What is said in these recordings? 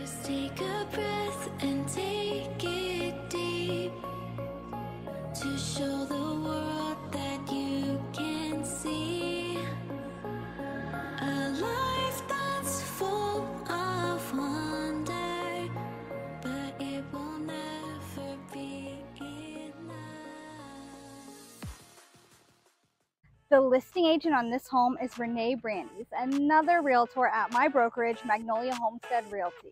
Just take a breath and take it deep to show the world that you can see a life that's full of. The listing agent on this home is Renee Brandies, another realtor at my brokerage, Magnolia Homestead Realty.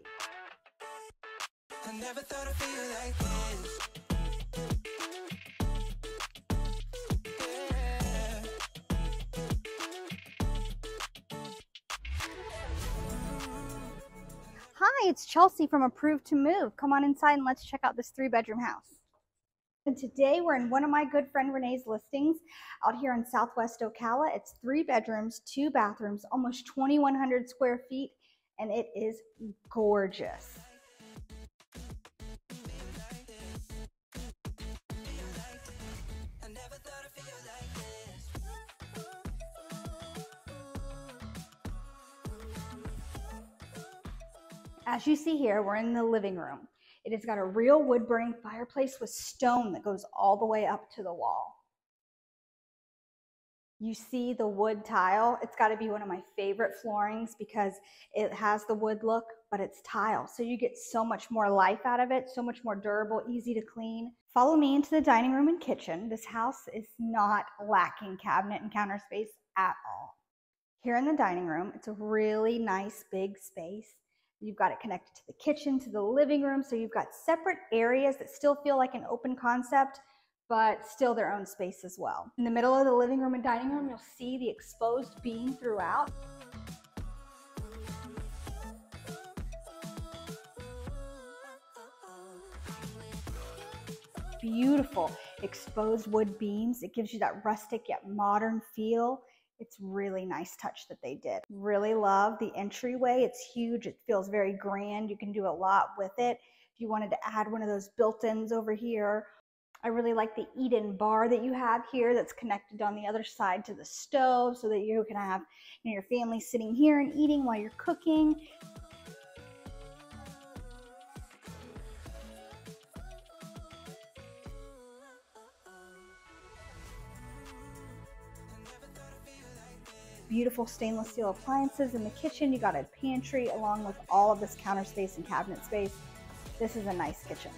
I never thought I'd feel like this. Hi, it's Chelsea from Approved to Move. Come on inside and let's check out this three bedroom house. And today we're in one of my good friend Renee's listings out here in Southwest Ocala. It's three bedrooms, two bathrooms, almost 2,100 square feet, and it is gorgeous. As you see here, we're in the living room. It has got a real wood burning fireplace with stone that goes all the way up to the wall. You see the wood tile. It's got to be one of my favorite floorings because it has the wood look, but it's tile. So you get so much more life out of it, so much more durable, easy to clean. Follow me into the dining room and kitchen. This house is not lacking cabinet and counter space at all. Here in the dining room, it's a really nice big space. You've got it connected to the kitchen, to the living room. So you've got separate areas that still feel like an open concept, but still their own space as well. In the middle of the living room and dining room, you'll see the exposed beam throughout. Beautiful exposed wood beams. It gives you that rustic yet modern feel. It's really nice touch that they did. Really love the entryway. It's huge. It feels very grand. You can do a lot with it. If you wanted to add one of those built-ins over here, I really like the eat-in bar that you have here that's connected on the other side to the stove so that you can have you know, your family sitting here and eating while you're cooking. Beautiful stainless steel appliances in the kitchen. You got a pantry along with all of this counter space and cabinet space. This is a nice kitchen.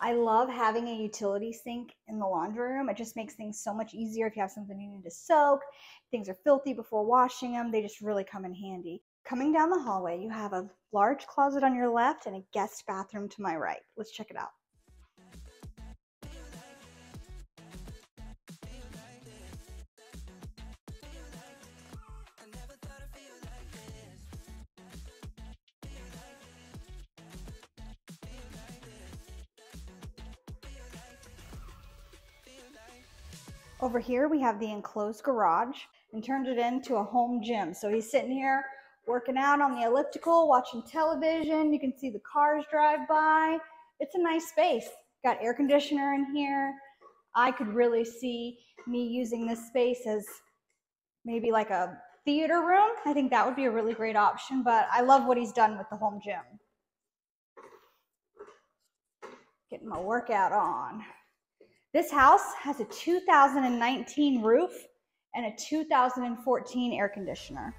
I love having a utility sink in the laundry room. It just makes things so much easier if you have something you need to soak. Things are filthy before washing them. They just really come in handy. Coming down the hallway, you have a large closet on your left and a guest bathroom to my right. Let's check it out. Over here, we have the enclosed garage and turned it into a home gym. So he's sitting here working out on the elliptical, watching television. You can see the cars drive by. It's a nice space. Got air conditioner in here. I could really see me using this space as maybe like a theater room. I think that would be a really great option, but I love what he's done with the home gym. Getting my workout on. This house has a 2019 roof and a 2014 air conditioner.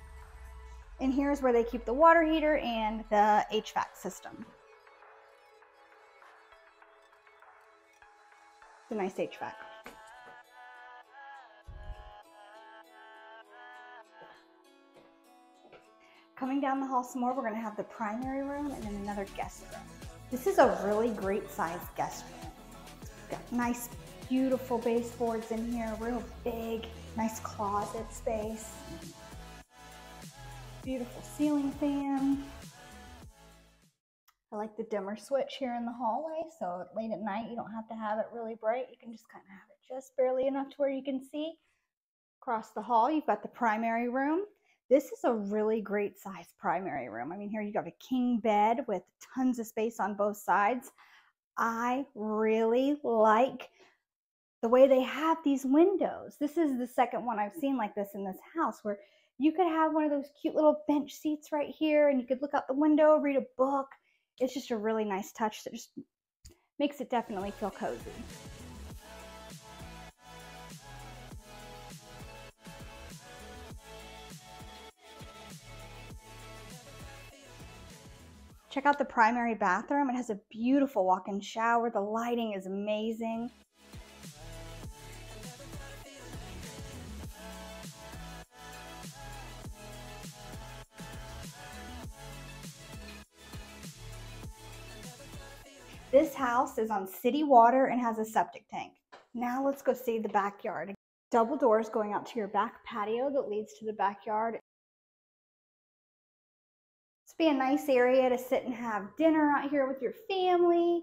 And here's where they keep the water heater and the HVAC system. It's a nice HVAC. Coming down the hall some more, we're gonna have the primary room and then another guest room. This is a really great sized guest room. Got nice, beautiful baseboards in here, real big, nice closet space. Beautiful ceiling fan. I like the dimmer switch here in the hallway, so late at night you don't have to have it really bright. You can just kind of have it just barely enough to where you can see. Across the hall, you've got the primary room. This is a really great size primary room. I mean, here you've got a king bed with tons of space on both sides. I really like the way they have these windows. This is the second one I've seen like this in this house where you could have one of those cute little bench seats right here and you could look out the window, read a book. It's just a really nice touch that just makes it definitely feel cozy. Check out the primary bathroom. It has a beautiful walk-in shower. The lighting is amazing. This house is on city water and has a septic tank. Now let's go see the backyard. Double doors going out to your back patio that leads to the backyard. This be a nice area to sit and have dinner out here with your family.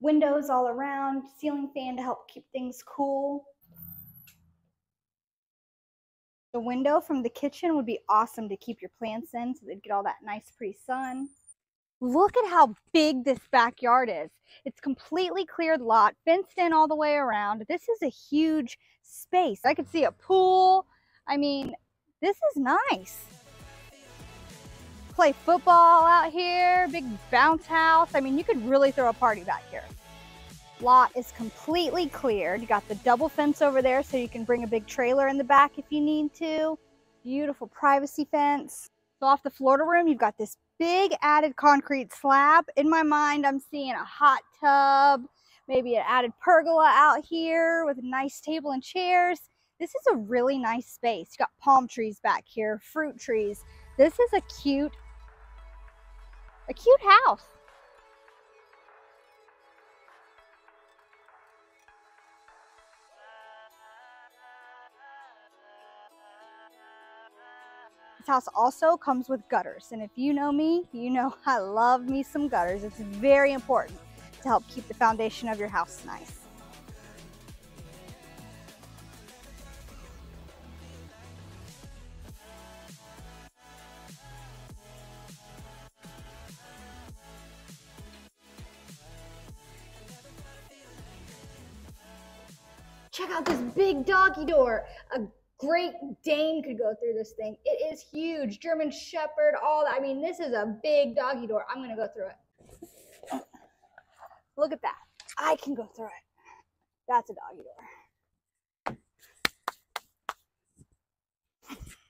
Windows all around, ceiling fan to help keep things cool. The window from the kitchen would be awesome to keep your plants in so they'd get all that nice pretty sun. Look at how big this backyard is. It's completely cleared lot, fenced in all the way around. This is a huge space. I could see a pool. I mean, this is nice. Play football out here, big bounce house. I mean, you could really throw a party back here. Lot is completely cleared. You got the double fence over there so you can bring a big trailer in the back if you need to. Beautiful privacy fence. So off the Florida room, you've got this big added concrete slab. In my mind, I'm seeing a hot tub, maybe an added pergola out here with a nice table and chairs. This is a really nice space. You got palm trees back here, fruit trees. This is a cute, a cute house. This house also comes with gutters. And if you know me, you know I love me some gutters. It's very important to help keep the foundation of your house nice. Check out this big doggy door. A Great Dane could go through this thing. It is huge. German Shepherd, all that. I mean, this is a big doggy door. I'm going to go through it. Look at that. I can go through it. That's a doggy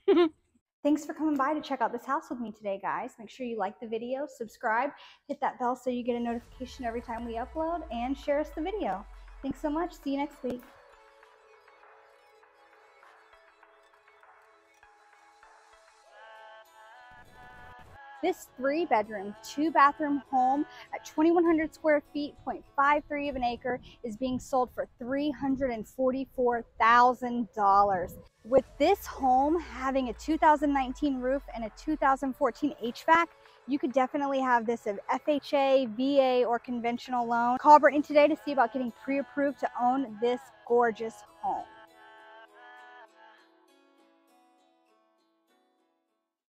door. Thanks for coming by to check out this house with me today, guys. Make sure you like the video, subscribe, hit that bell so you get a notification every time we upload, and share us the video. Thanks so much. See you next week. This three bedroom, two bathroom home at 2,100 square feet, 0.53 of an acre is being sold for $344,000. With this home having a 2019 roof and a 2014 HVAC, you could definitely have this of FHA, VA, or conventional loan. Call Brittany today to see about getting pre-approved to own this gorgeous home.